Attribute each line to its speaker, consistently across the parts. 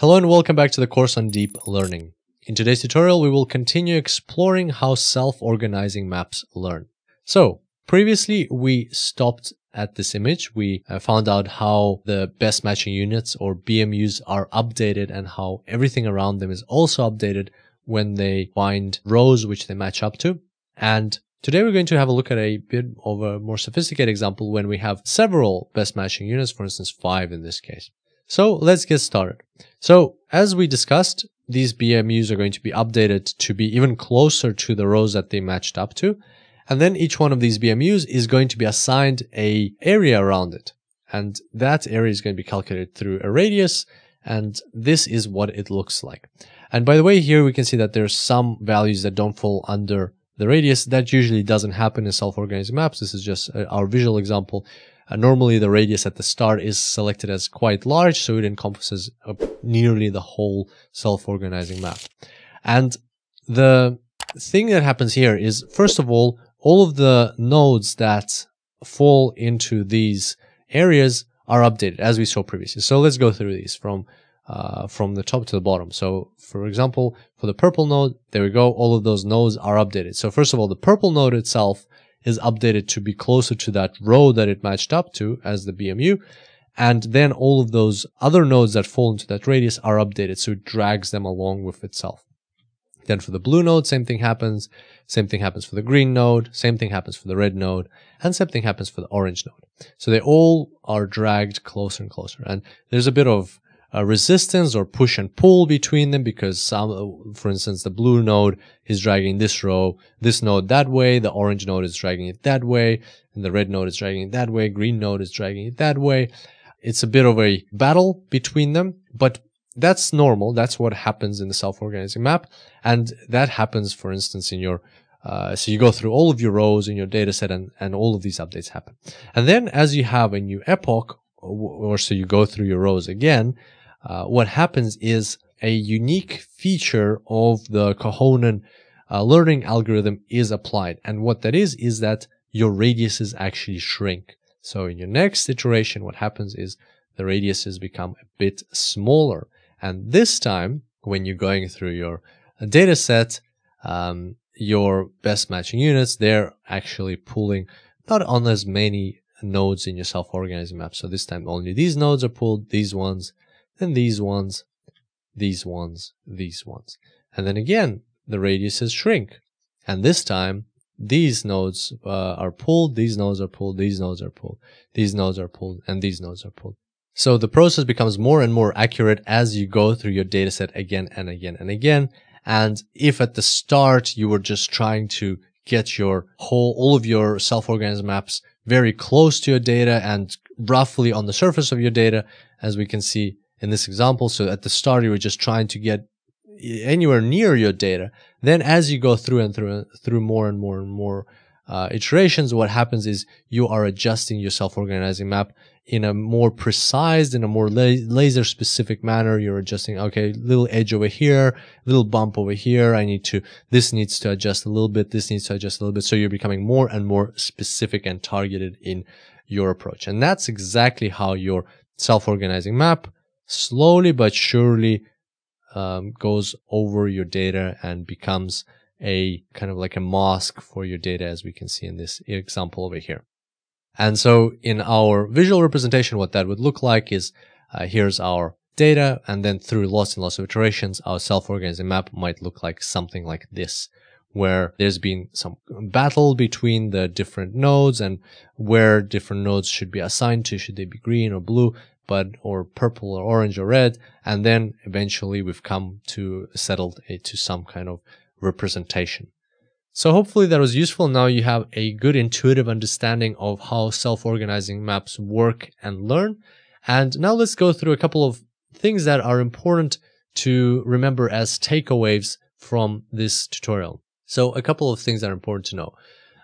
Speaker 1: Hello and welcome back to the course on deep learning. In today's tutorial, we will continue exploring how self-organizing maps learn. So previously we stopped at this image. We uh, found out how the best matching units or BMUs are updated and how everything around them is also updated when they find rows which they match up to. And Today we're going to have a look at a bit of a more sophisticated example when we have several best matching units, for instance, five in this case. So let's get started. So as we discussed, these BMUs are going to be updated to be even closer to the rows that they matched up to. And then each one of these BMUs is going to be assigned a area around it. And that area is going to be calculated through a radius. And this is what it looks like. And by the way, here we can see that there's some values that don't fall under the radius. That usually doesn't happen in self-organizing maps. This is just uh, our visual example. Uh, normally the radius at the start is selected as quite large, so it encompasses uh, nearly the whole self-organizing map. And the thing that happens here is, first of all, all of the nodes that fall into these areas are updated as we saw previously. So let's go through these from uh, from the top to the bottom. So for example, for the purple node, there we go. All of those nodes are updated. So first of all, the purple node itself is updated to be closer to that row that it matched up to as the BMU. And then all of those other nodes that fall into that radius are updated. So it drags them along with itself. Then for the blue node, same thing happens. Same thing happens for the green node. Same thing happens for the red node. And same thing happens for the orange node. So they all are dragged closer and closer. And there's a bit of a resistance or push and pull between them because some, for instance, the blue node is dragging this row, this node that way, the orange node is dragging it that way, and the red node is dragging it that way, green node is dragging it that way. It's a bit of a battle between them, but that's normal. That's what happens in the self-organizing map. And that happens, for instance, in your uh, so you go through all of your rows in your data set and, and all of these updates happen. And then as you have a new epoch, or, or so you go through your rows again, uh, what happens is a unique feature of the Kohonen uh, learning algorithm is applied. And what that is, is that your radiuses actually shrink. So in your next iteration, what happens is the radiuses become a bit smaller. And this time, when you're going through your data set, um, your best matching units, they're actually pulling not on as many nodes in your self-organizing map. So this time only these nodes are pulled, these ones, then these ones, these ones, these ones. And then again, the radiuses shrink. And this time, these nodes uh, are pulled, these nodes are pulled, these nodes are pulled, these nodes are pulled, and these nodes are pulled. So the process becomes more and more accurate as you go through your dataset again and again and again. And if at the start you were just trying to get your whole, all of your self-organized maps very close to your data and roughly on the surface of your data, as we can see in this example. So at the start, you were just trying to get anywhere near your data. Then as you go through and through, through more and more and more uh, iterations, what happens is you are adjusting your self-organizing map in a more precise, in a more la laser specific manner. You're adjusting, okay, little edge over here, little bump over here. I need to, this needs to adjust a little bit. This needs to adjust a little bit. So you're becoming more and more specific and targeted in your approach. And that's exactly how your self-organizing map slowly but surely um, goes over your data and becomes a kind of like a mask for your data as we can see in this example over here. And so in our visual representation, what that would look like is uh, here's our data and then through lots and lots of iterations, our self-organizing map might look like something like this where there's been some battle between the different nodes and where different nodes should be assigned to. Should they be green or blue? But or purple or orange or red, and then eventually we've come to settled it to some kind of representation. So hopefully that was useful. Now you have a good intuitive understanding of how self-organizing maps work and learn. And now let's go through a couple of things that are important to remember as takeaways from this tutorial. So a couple of things that are important to know.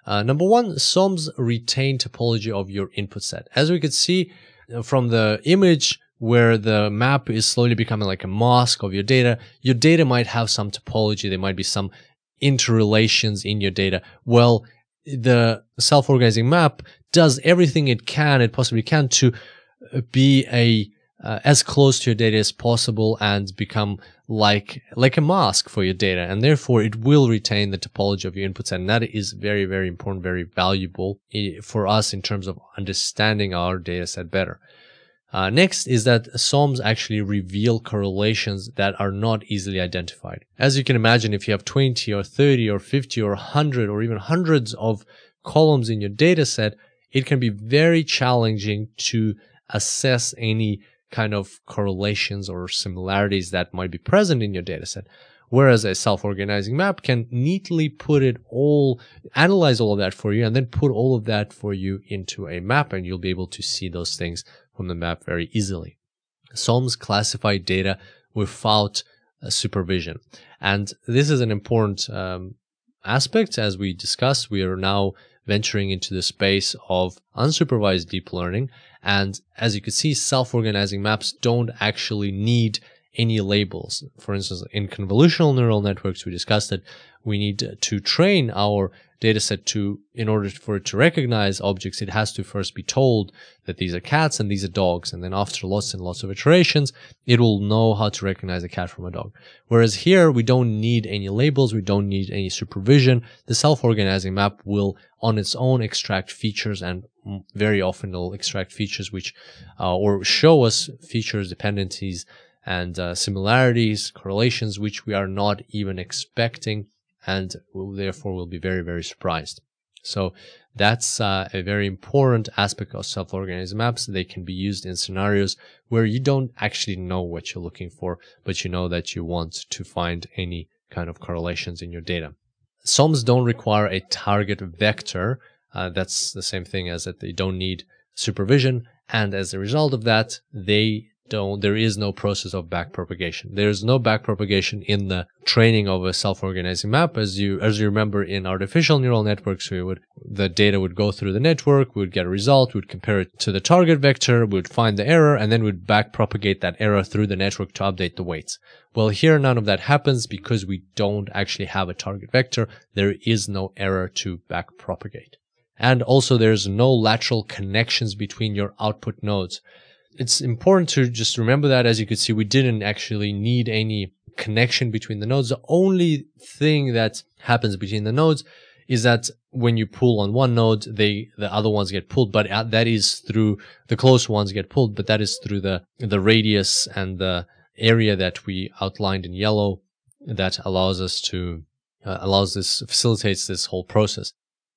Speaker 1: Uh, number one, SOMs retain topology of your input set. As we could see, from the image where the map is slowly becoming like a mask of your data, your data might have some topology. There might be some interrelations in your data. Well, the self-organizing map does everything it can, it possibly can to be a uh, as close to your data as possible and become like like a mask for your data and therefore it will retain the topology of your inputs and that is very very important very valuable eh, for us in terms of understanding our data set better uh, next is that SOMs actually reveal correlations that are not easily identified. As you can imagine, if you have 20 or 30 or 50 or 100 or even hundreds of columns in your data set, it can be very challenging to assess any kind of correlations or similarities that might be present in your data set. Whereas a self-organizing map can neatly put it all, analyze all of that for you, and then put all of that for you into a map, and you'll be able to see those things from the map very easily. SOMs classify data without uh, supervision. And this is an important um, aspect as we discussed. We are now venturing into the space of unsupervised deep learning. And as you can see, self-organizing maps don't actually need any labels. For instance, in convolutional neural networks, we discussed that we need to train our dataset to, in order for it to recognize objects, it has to first be told that these are cats and these are dogs. And then after lots and lots of iterations, it will know how to recognize a cat from a dog. Whereas here, we don't need any labels. We don't need any supervision. The self-organizing map will on its own extract features and very often it'll extract features which, uh, or show us features, dependencies, and uh, similarities, correlations, which we are not even expecting and therefore will be very, very surprised. So that's uh, a very important aspect of self-organized maps. They can be used in scenarios where you don't actually know what you're looking for, but you know that you want to find any kind of correlations in your data. SOMs don't require a target vector. Uh, that's the same thing as that they don't need supervision. And as a result of that, they don't there is no process of backpropagation. There's no backpropagation in the training of a self-organizing map. As you as you remember in artificial neural networks, we would the data would go through the network, we would get a result, we would compare it to the target vector, we would find the error, and then we'd backpropagate that error through the network to update the weights. Well, here none of that happens because we don't actually have a target vector. There is no error to backpropagate. And also there's no lateral connections between your output nodes it's important to just remember that as you could see, we didn't actually need any connection between the nodes. The only thing that happens between the nodes is that when you pull on one node, they the other ones get pulled, but that is through the close ones get pulled, but that is through the the radius and the area that we outlined in yellow that allows us to uh, allows this facilitates this whole process.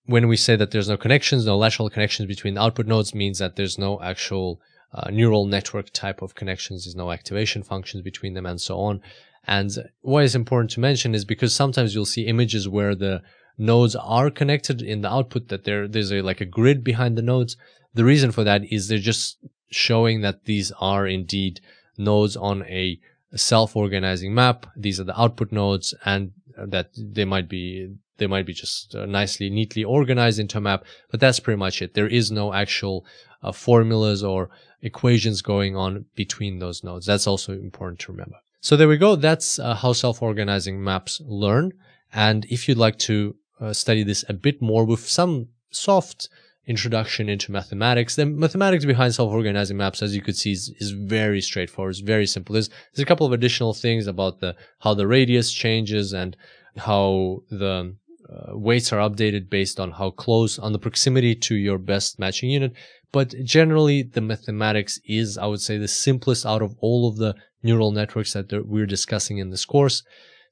Speaker 1: When we say that there's no connections, no lateral connections between the output nodes means that there's no actual uh, neural network type of connections. There's no activation functions between them and so on. And what is important to mention is because sometimes you'll see images where the nodes are connected in the output that there there's a like a grid behind the nodes. The reason for that is they're just showing that these are indeed nodes on a self-organizing map. These are the output nodes and that they might be they might be just uh, nicely neatly organized into a map but that's pretty much it there is no actual uh, formulas or equations going on between those nodes. That's also important to remember. So there we go. That's uh, how self-organizing maps learn. And if you'd like to uh, study this a bit more with some soft introduction into mathematics, the mathematics behind self-organizing maps, as you could see, is, is very straightforward. It's very simple. There's, there's a couple of additional things about the how the radius changes and how the uh, weights are updated based on how close on the proximity to your best matching unit. But generally, the mathematics is, I would say, the simplest out of all of the neural networks that we're discussing in this course.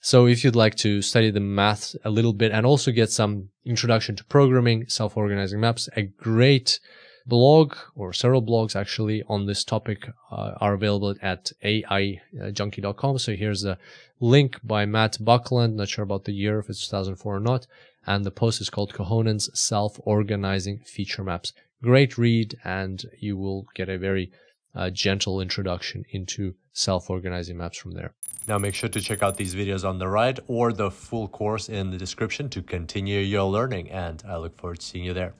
Speaker 1: So if you'd like to study the math a little bit and also get some introduction to programming, self-organizing maps, a great blog or several blogs actually on this topic uh, are available at aijunkie.com. So here's a link by Matt Buckland. Not sure about the year, if it's 2004 or not. And the post is called Kohonen's Self-Organizing Feature Maps. Great read, and you will get a very uh, gentle introduction into self-organizing maps from there.
Speaker 2: Now make sure to check out these videos on the right or the full course in the description to continue your learning and I look forward to seeing you there.